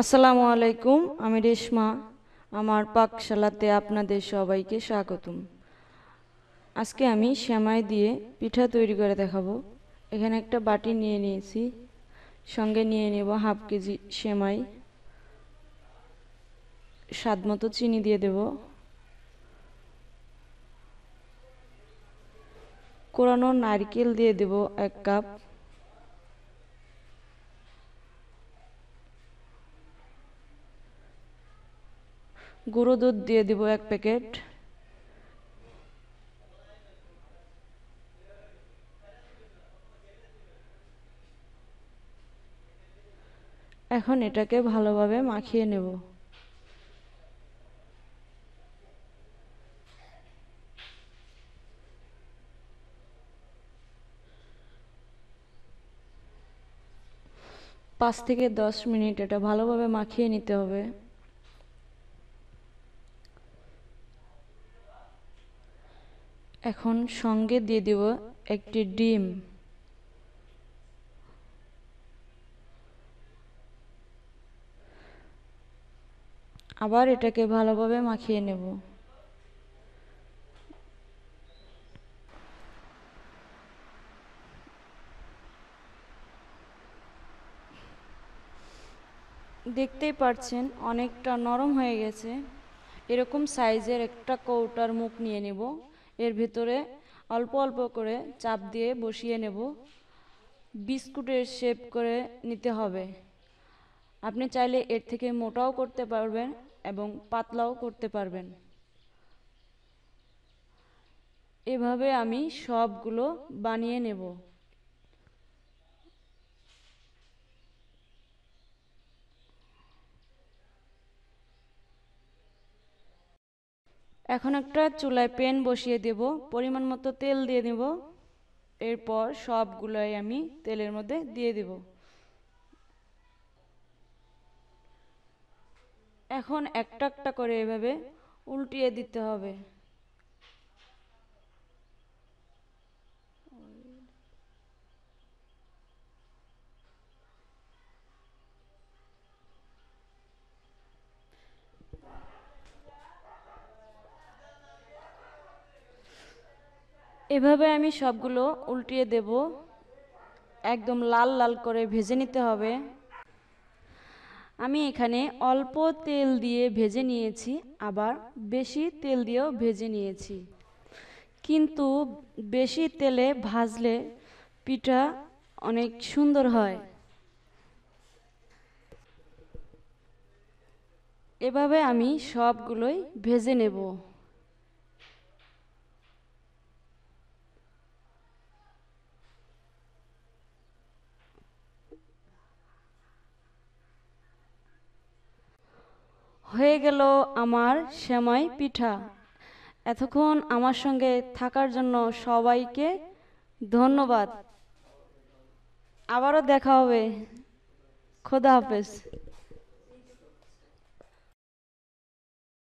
আসসালামু আলাইকুম, আমি রেশমা। আমার পাকশালাতে আপনাদের সবাইকে স্বাগতম। আজকে আমি শ্যামাই দিয়ে পিঠা তৈরি করে দেখাবো। এখানে একটা বাটি নিয়ে নিয়েছি। সঙ্গে নিয়ে নেব হাফ কেজি সেমাই। স্বাদ মতো চিনি দিয়ে দেব। কোরানো নারকেল দিয়ে দেব এক কাপ। গুঁড়ো দুধ দিয়ে দিব এক প্যাকেট। এখন এটাকে ভালোভাবে মাখিয়ে নেব। পাঁচ থেকে দশ মিনিট এটা ভালোভাবে মাখিয়ে নিতে হবে। এখন সঙ্গে দিয়ে দেব একটি ডিম। আবার এটাকে ভালোভাবে মাখিয়ে নেব। দেখতেই পাচ্ছেন অনেকটা নরম হয়ে গেছে। এরকম সাইজের একটা কৌটার মুখ নিয়ে নেব। এর ভেতরে অল্প অল্প করে চাপ দিয়ে বসিয়ে নেব। বিস্কুটের শেপ করে নিতে হবে। আপনি চাইলে এর থেকে মোটাও করতে পারবেন এবং পাতলাও করতে পারবেন। এভাবে আমি সবগুলো বানিয়ে নেব। এখন একটা চুলায় প্যান বসিয়ে দেব, পরিমাণ মতো তেল দিয়ে দেব। এরপর সবগুলোই আমি তেলের মধ্যে দিয়ে দেব। এখন একটা একটা করে এভাবে উল্টিয়ে দিতে হবে। এভাবে আমি সবগুলো উল্টিয়ে দেব। একদম লাল লাল করে ভেজে নিতে হবে। আমি এখানে অল্প তেল দিয়ে ভেজে নিয়েছি, আবার বেশি তেল দিয়েও ভেজে নিয়েছি। কিন্তু বেশি তেলে ভাজলে পিঠা অনেক সুন্দর হয়। এভাবে আমি সবগুলোই ভেজে নেব। হয়ে গেল আমার সেমাই পিঠা। এতক্ষণ আমার সঙ্গে থাকার জন্য সবাইকে ধন্যবাদ। আবারও দেখা হবে। খোদা হাফেজ।